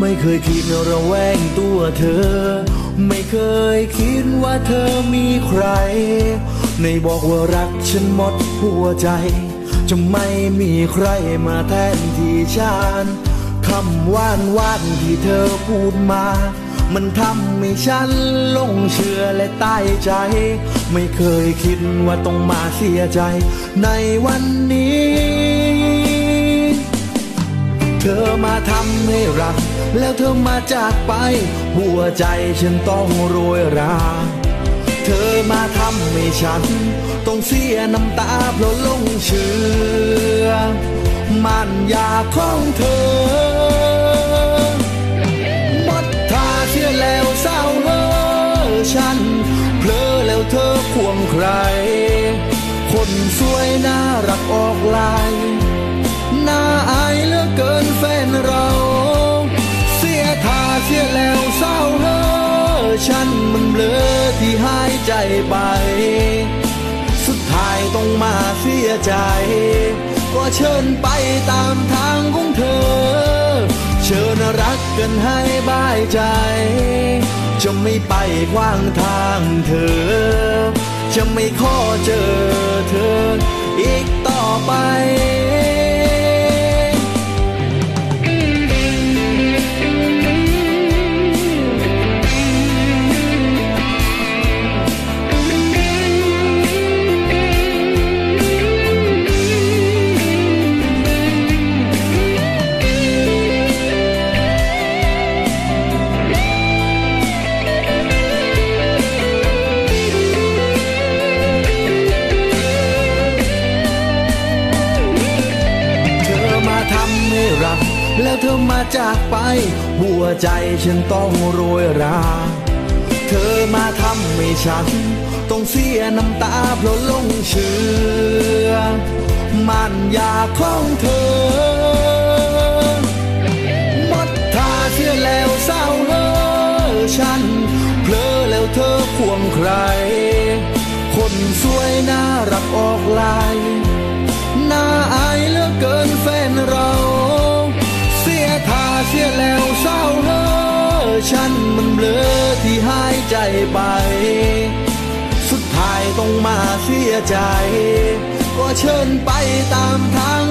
ไม่เคยคิดระแวงตัวเธอ ไม่เคยคิดว่าเธอมีใคร ในบอกว่ารักฉันหมดหัวใจ จะไม่มีใครมาแทนที่ฉันคำว่านว่านที่เธอพูดมา มันทำให้ฉันลงเชื่อและตายใจ ไม่เคยคิดว่าต้องมาเสียใจ ในวันนี้ เธอมาทำให้รัก แล้วเธอมาจากไป หัวใจฉันต้องโรยรา เธอมาทำให้ฉัน ต้องเสียน้ำตาเพราะลงเชื่อ มันยาของเธอหมดท่าเชื่อแล้วเศร้าเออฉัน เพลอแล้วเธอควงใคร คนสวยน่ารักออกลาย เบลอที่หายใจไป สุดท้ายต้องมาเสียใจ ก็เชิญไปตามทางของเธอ เชิญรักกันให้บายใจ จะไม่ไปขวางทางเธอ จะไม่ขอเจอเธออีกต่อไป แล้วเธอมาจากไป หัวใจฉันต้องโรยรา เธอมาทำให้ฉัน ต้องเสียน้ำตาเพราะลงเชื่อมันยาของเธอหมดท่าเชื่อแล้วเศร้าเออฉันเพลอแล้วเธอควงใคร คนสวยน่ารักออกลาย ฉันมันเบลอที่หายใจไป สุดท้ายต้องมาเสียใจ ก็เชิญไปตามทาง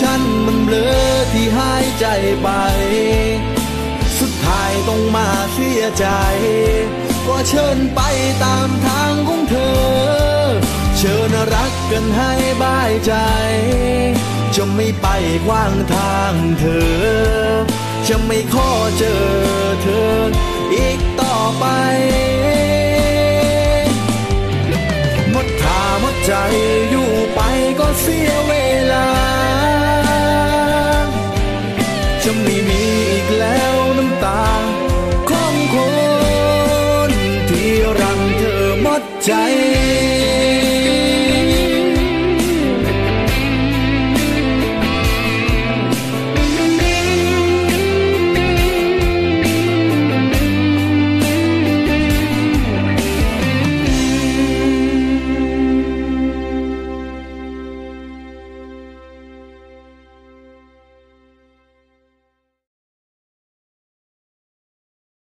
ฉันมันเบลอที่หายใจไป สุดท้ายต้องมาเสียใจ ก็เชิญไปตามทางของเธอ เชิญรักกันให้บายใจ จะไม่ไปขวางทางเธอ จะไม่ขอเจอเธออีกต่อไป จะ